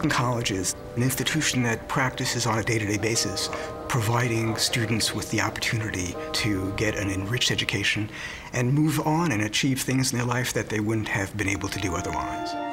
Brooklyn College is an institution that practices on a day-to-day basis, providing students with the opportunity to get an enriched education and move on and achieve things in their life that they wouldn't have been able to do otherwise.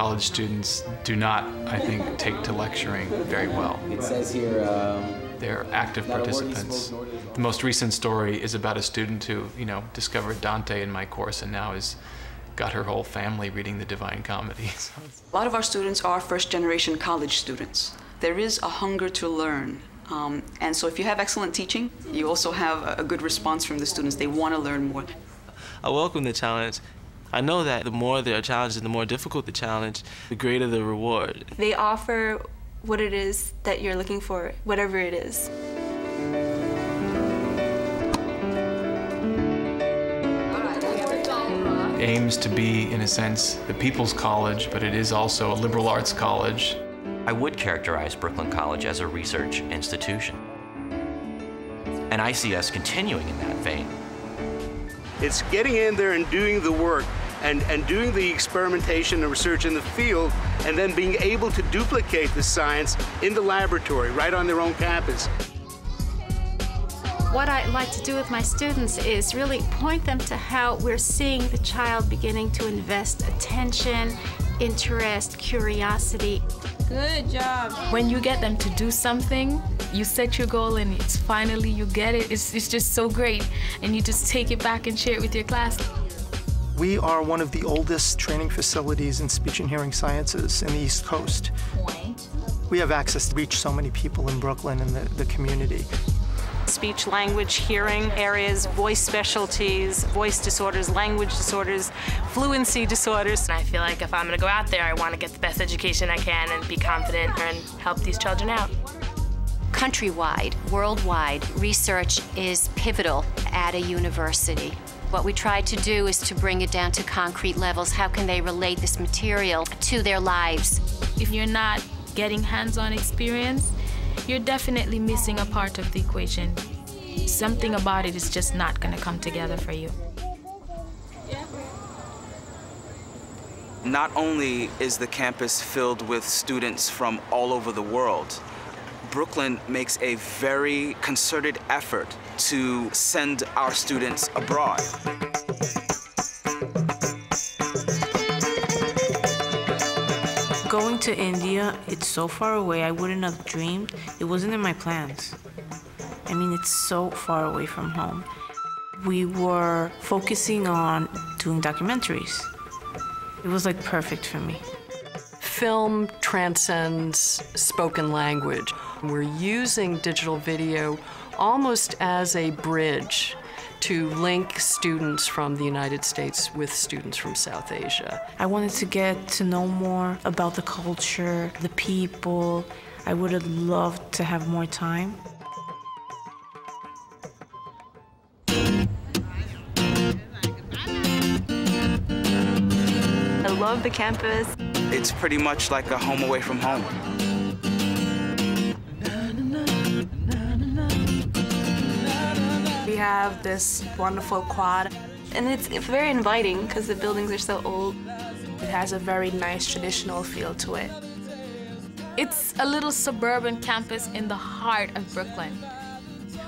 College students do not, I think, take to lecturing very well. It says here. Um, They're active Not a word he participants. spoke, nor did he- The most recent story is about a student who, you know, discovered Dante in my course and now has got her whole family reading the Divine Comedy. A lot of our students are first generation college students. There is a hunger to learn. Um, and so if you have excellent teaching, you also have a, a good response from the students. They want to learn more. I welcome the challenge. I know that the more they are challenged and the more difficult the challenge, the greater the reward. They offer what it is that you're looking for, whatever it is. aims to be, in a sense, the people's college, but it is also a liberal arts college. I would characterize Brooklyn College as a research institution. And I see us continuing in that vein. It's getting in there and doing the work and, and doing the experimentation and research in the field and then being able to duplicate the science in the laboratory right on their own campus. What I like to do with my students is really point them to how we're seeing the child beginning to invest attention, interest, curiosity. Good job. When you get them to do something, you set your goal and it's finally you get it. It's, it's just so great. And you just take it back and share it with your class. We are one of the oldest training facilities in speech and hearing sciences in the East Coast. Point. We have access to reach so many people in Brooklyn and the, the community. speech, language, hearing areas, voice specialties, voice disorders, language disorders, fluency disorders. And I feel like if I'm going to go out there, I want to get the best education I can and be confident and help these children out. Countrywide, worldwide, research is pivotal at a university. What we try to do is to bring it down to concrete levels. How can they relate this material to their lives? If you're not getting hands-on experience, you're definitely missing a part of the equation. Something about it is just not going to come together for you. Not only is the campus filled with students from all over the world, Brooklyn makes a very concerted effort to send our students abroad. Going to India, it's so far away, I wouldn't have dreamed. It wasn't in my plans. I mean, it's so far away from home. We were focusing on doing documentaries. It was like perfect for me. Film transcends spoken language. We're using digital video almost as a bridge to link students from the United States with students from South Asia. I wanted to get to know more about the culture, the people. I would have loved to have more time. I love the campus. It's pretty much like a home away from home. Have this wonderful quad. And it's very inviting because the buildings are so old. It has a very nice traditional feel to it. It's a little suburban campus in the heart of Brooklyn.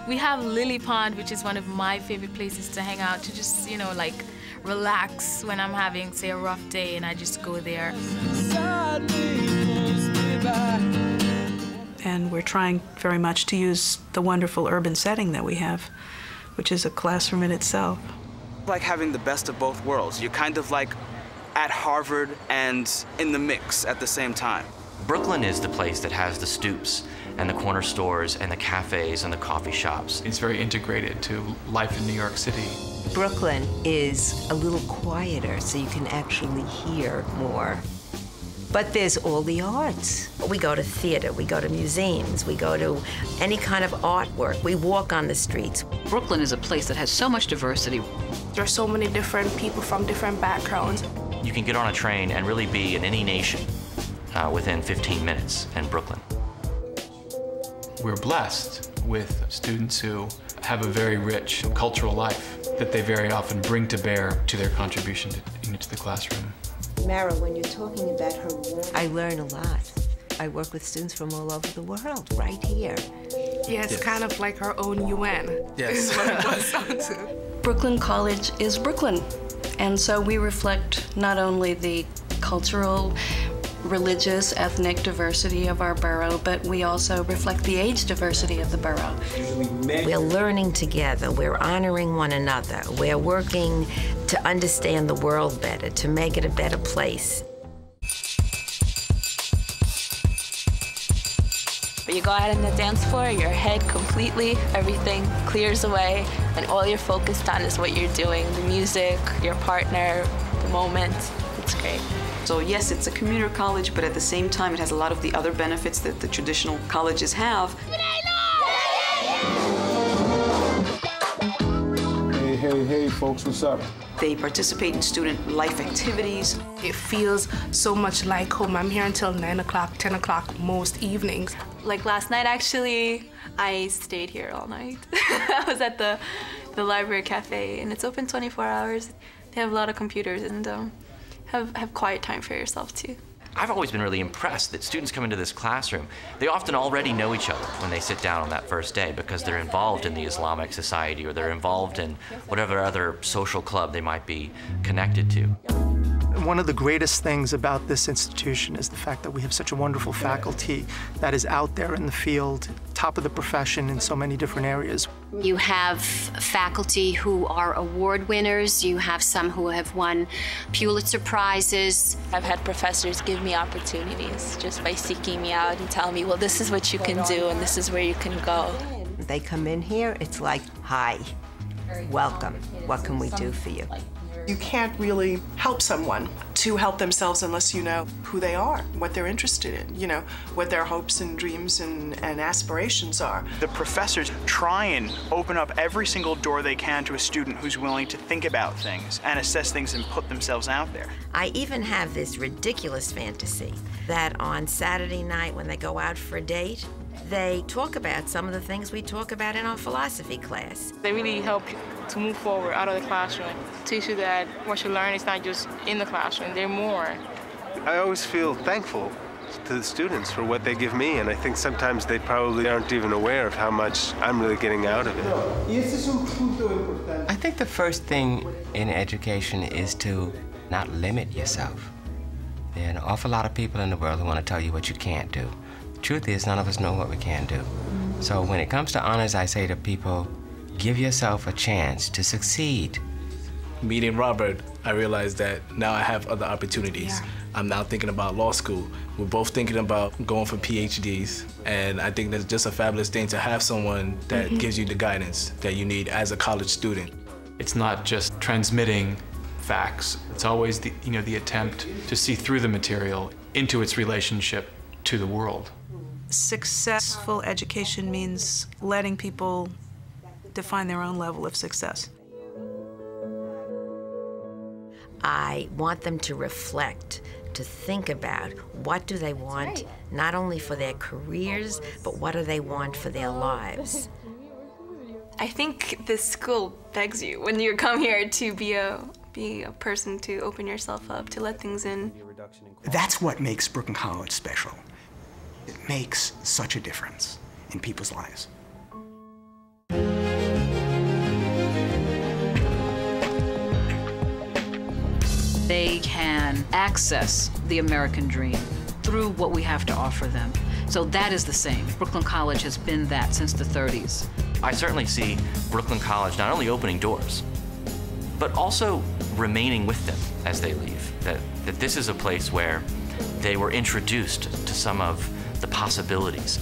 We have Lily Pond, which is one of my favorite places to hang out, to just, you know, like relax when I'm having, say, a rough day and I just go there. And we're trying very much to use the wonderful urban setting that we have, which is a classroom in itself. Like having the best of both worlds. You're kind of like at Harvard and in the mix at the same time. Brooklyn is the place that has the stoops and the corner stores and the cafes and the coffee shops. It's very integrated to life in New York City. Brooklyn is a little quieter, so you can actually hear more. But there's all the arts. We go to theater, we go to museums, we go to any kind of artwork, we walk on the streets. Brooklyn is a place that has so much diversity. There are so many different people from different backgrounds. You can get on a train and really be in any nation uh, within 15 minutes in Brooklyn. We're blessed with students who have a very rich cultural life that they very often bring to bear to their contribution to, you know, to the classroom. Mara, when you're talking about her work, I learn a lot. I work with students from all over the world, right here. Yeah, it's Yes. kind of like her own UN. Yes. is what it boils down to. Brooklyn College is Brooklyn. And so we reflect not only the cultural, religious, ethnic diversity of our borough, but we also reflect the age diversity of the borough. We're learning together, we're honoring one another, we're working to understand the world better, to make it a better place. But you go out on the dance floor, your head completely, everything clears away, and all you're focused on is what you're doing the music, your partner, the moment. It's great. So yes, it's a commuter college, but at the same time, it has a lot of the other benefits that the traditional colleges have. Hey, hey, hey, folks, what's up? They participate in student life activities. It feels so much like home. I'm here until 9 o'clock, 10 o'clock most evenings. Like last night, actually, I stayed here all night. I was at the, the library cafe, and it's open 24 hours. They have a lot of computers and um, have, have quiet time for yourself, too. I've always been really impressed that students come into this classroom. They often already know each other when they sit down on that first day because they're involved in the Islamic Society or they're involved in whatever other social club they might be connected to. One of the greatest things about this institution is the fact that we have such a wonderful faculty that is out there in the field, top of the profession in so many different areas. You have faculty who are award winners. You have some who have won Pulitzer Prizes. I've had professors give me opportunities just by seeking me out and telling me, well, this is what you can do and this is where you can go. They come in here, it's like, hi, welcome. What can we do for you? You can't really help someone to help themselves unless you know who they are, what they're interested in, you know, what their hopes and dreams and, and aspirations are. The professors try and open up every single door they can to a student who's willing to think about things and assess things and put themselves out there. I even have this ridiculous fantasy that on Saturday night when they go out for a date, they talk about some of the things we talk about in our philosophy class. They really help you to move forward out of the classroom, teach you that what you learn is not just in the classroom, they're more. I always feel thankful to the students for what they give me, and I think sometimes they probably aren't even aware of how much I'm really getting out of it. I think the first thing in education is to not limit yourself. There are an awful lot of people in the world who want to tell you what you can't do. The truth is, none of us know what we can do. So when it comes to honors, I say to people, give yourself a chance to succeed. Meeting Robert, I realized that now I have other opportunities. I'm now thinking about law school. We're both thinking about going for PhDs, and I think that's just a fabulous thing to have someone that Mhm. gives you the guidance that you need as a college student. It's not just transmitting facts. It's always the, you know, the attempt to see through the material into its relationship to the world. Successful education means letting people define their own level of success. I want them to reflect, to think about what do they want, not only for their careers, but what do they want for their lives. I think this school begs you when you come here to be a be a person to open yourself up, to let things in. That's what makes Brooklyn College special. It makes such a difference in people's lives. They can access the American dream through what we have to offer them. So that is the same. Brooklyn College has been that since the 30s. I certainly see Brooklyn College not only opening doors, but also remaining with them as they leave. That, that this is a place where they were introduced to some of the possibilities.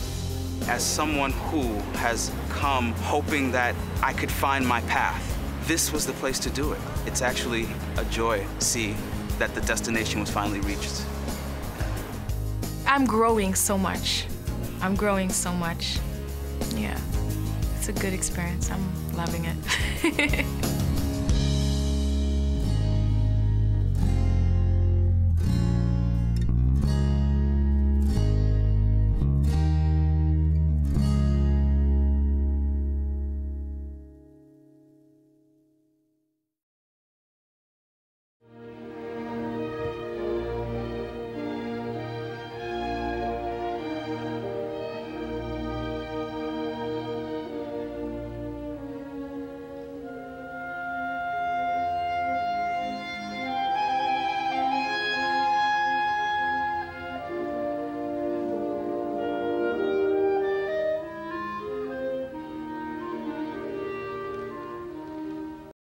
As someone who has come hoping that I could find my path, this was the place to do it. It's actually a joy to see that the destination was finally reached. I'm growing so much. I'm growing so much. Yeah, it's a good experience. I'm loving it.